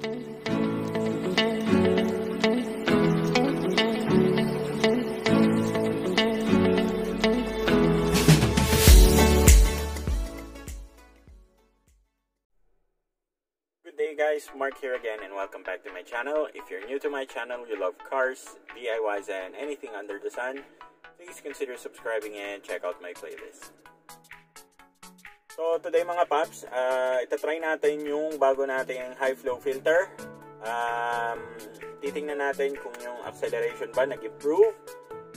Good day guys, Mark here again and welcome back to my channel. If you're new to my channel, you love cars, DIYs and anything under the sun, please consider subscribing and check out my playlist. So today mga paps, uh, itatry natin yung bago nating high flow filter. Um, titingnan natin kung yung acceleration ba nag-improve.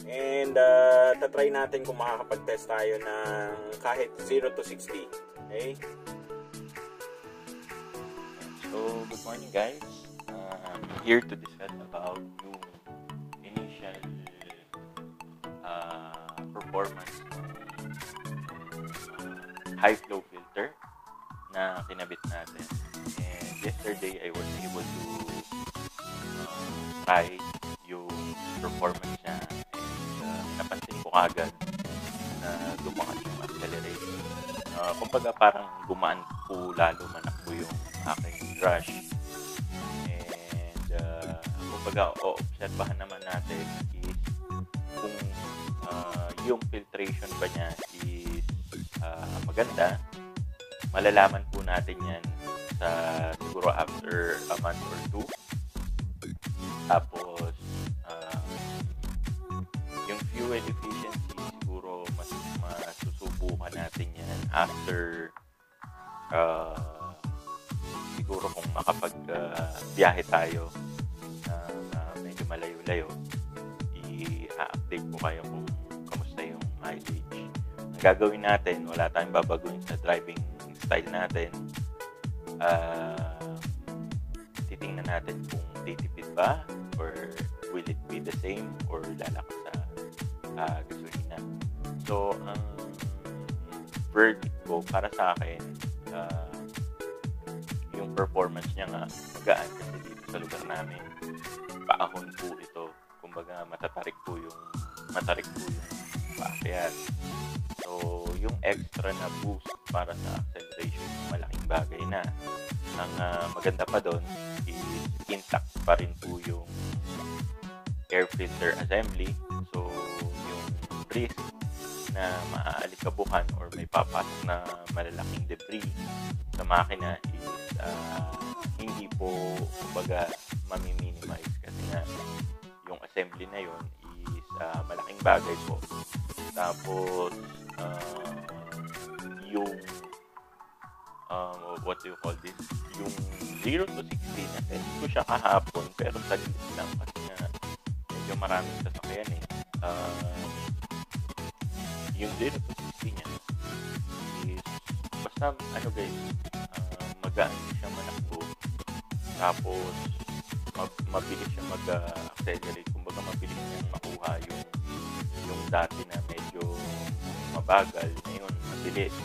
And uh, tatry natin kung makakapag-test tayo ng kahit 0 to 60. Okay? So, good morning guys. Uh, I'm here to discuss about yung initial uh, performance high flow filter na kinabit natin. And yesterday I was able to uh, try yung performance niya and uh, napansin ko agad na gumaan yung acceleration. Uh, kumbaga parang gumaan po lalo manakbo yung aking brush. And uh, kumbaga o-obserbahan naman natin is kung uh, yung filtration ba niya is uh, maganda. Malalaman po natin yan sa siguro after a month or two. Tapos uh, yung fuel efficiency siguro mas masusubukan natin yan after uh, siguro kung makapag uh, tayo na uh, medyo malayo-layo i-update ko kayo gagawin natin wala tayong babaguhin sa driving style natin. Uh, titingnan natin kung titipid ba or will it be the same or lalakas sa uh, gasolina. So ang verdict ko para sa akin uh, yung performance niya nga magaan kasi dito sa lugar namin. Paahon po ito. Kumbaga matatarik po yung matarik po yung paakyat so yung extra na boost para sa acceleration malaking bagay na ang uh, maganda pa doon intact pa rin po yung air filter assembly. So yung risk na maaalikabuhan or may papasok na malalaking debris sa makina is uh, hindi po kumbaga mami-minimize kasi nga yung assembly na yon is uh, malaking bagay po. Tapos uh, yung uh, what do you call this? Yung 0 to 60 na test ko siya kahapon pero saglit lang kasi nga medyo maraming sasakyan eh. Uh, yung 0 to 60 niya is basta ano guys uh, magaan siya manakbo tapos mag- mabilis siya mag-accelerate kumbaga mabilis niya makuha yung yung dati na medyo mabagal ngayon mabilis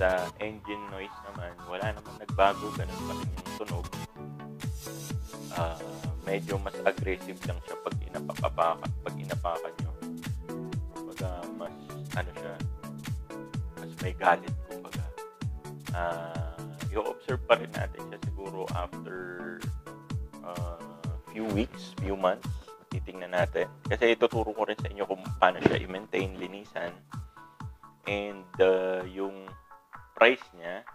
sa engine noise naman wala naman nagbago ganun pa rin yung tunog. Uh, medyo mas aggressive lang siya pag inapapakan pag inapakan nyo. Kumbaga mas ano siya mas may galit kumbaga. Uh, i-observe pa rin natin siya siguro after uh, few weeks few months. Titingnan natin. Kasi ituturo ko rin sa inyo kung paano siya i-maintain linisan and uh, yung price niya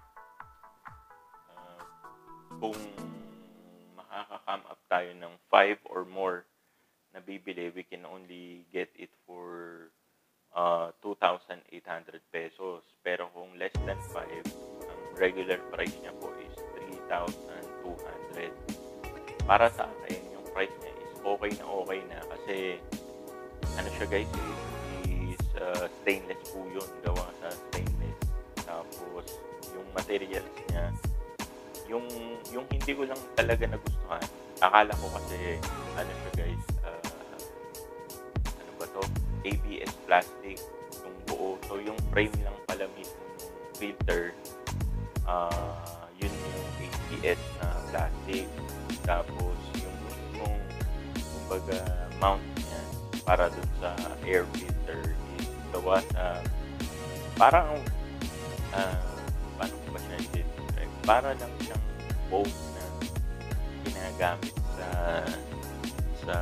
uh, kung makaka-come up tayo ng 5 or more na bibili we can only get it for uh, 2,800 pesos. Pero kung less than 5, ang regular price niya po is 3,200. Para sa akin, yung price niya is okay na okay na kasi ano siya guys eh, uh, stainless po yun. Gawa sa stainless. Tapos, yung materials niya, yung yung hindi ko lang talaga nagustuhan. Akala ko kasi ano siya guys, uh, ano ba to? ABS plastic yung buo. So, yung frame lang pala mismo filter, uh, yun yung ABS na plastic. Tapos, yung mismong, kumbaga, mount niya para dun sa air filter gawa sa parang uh, paano ko ba siya i-describe? Para lang siyang boat na ginagamit sa sa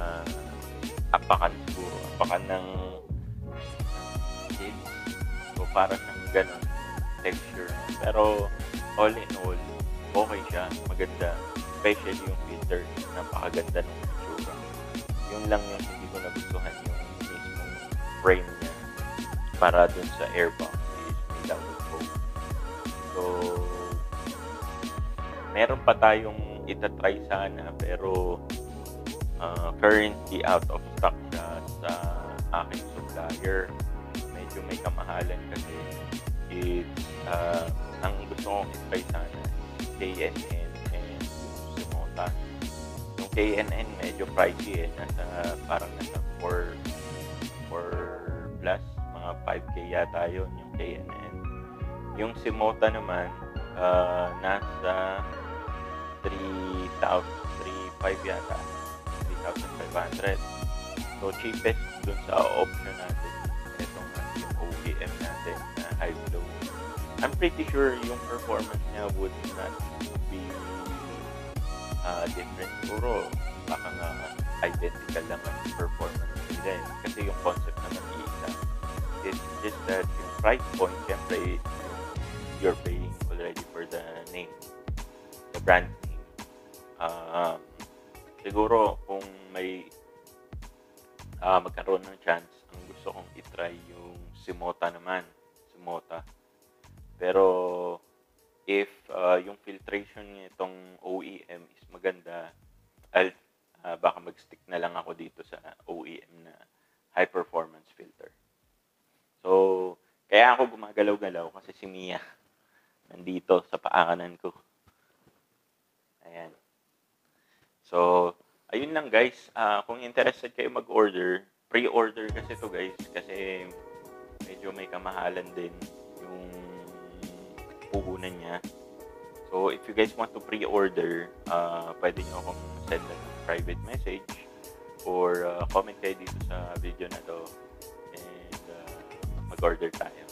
apakan siguro. Apakan ng kids. So, parang ng ganun texture. Pero, all in all, okay siya. Maganda. Especially yung filter. Napakaganda ng itsura. Yun lang yung hindi ko nagustuhan yung mismong frame niya para dun sa airbox is made out of foam. So, meron pa tayong itatry sana pero uh, currently out of stock siya sa aking supplier. Medyo may kamahalan kasi it's uh, ang gusto kong itry sana KNN and Sumota. Yung KNN medyo pricey eh. Nasa, parang nasa 4 4 plus 5k yata yun yung KNN. Yung Simota naman uh, nasa 3,000 3,500 yata. 3,500 so cheapest dun sa option natin itong uh, yung OEM natin na high flow I'm pretty sure yung performance niya would not be uh, different. Siguro baka nga identical lang ang performance nila eh. kasi yung concept naman iisa it's just that yung price point syempre you're paying already for the name the brand name. Uh, siguro kung may uh, magkaroon ng chance ang gusto kong itry yung Simota naman Simota pero if uh, yung filtration nitong OEM is maganda I'll uh, baka mag-stick na lang ako dito sa OEM na high performance filter so kaya ako gumagalaw-galaw kasi si Mia nandito sa paakanan ko ayan So, ayun lang guys. Uh, kung interested kayo mag-order, pre-order kasi to guys. Kasi medyo may kamahalan din yung puhunan niya. So, if you guys want to pre-order, uh, pwede nyo akong send a private message or uh, comment kayo dito sa video na to and uh, mag-order tayo.